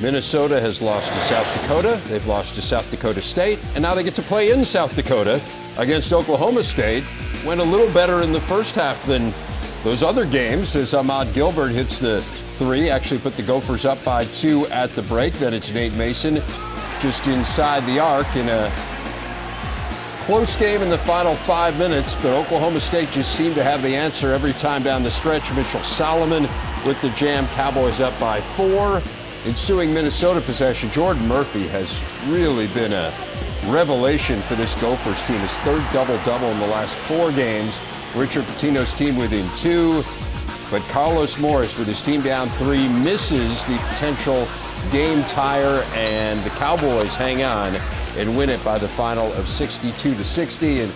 Minnesota has lost to South Dakota. They've lost to South Dakota State. And now they get to play in South Dakota against Oklahoma State. Went a little better in the first half than those other games as Ahmad Gilbert hits the three, actually put the Gophers up by two at the break. Then it's Nate Mason just inside the arc in a close game in the final five minutes, but Oklahoma State just seemed to have the answer every time down the stretch. Mitchell Solomon with the jam, Cowboys up by four ensuing Minnesota possession, Jordan Murphy has really been a revelation for this Gophers team. His third double-double in the last four games. Richard Pitino's team within two. But Carlos Morris, with his team down three, misses the potential game tire, and the Cowboys hang on and win it by the final of 62 to 60. And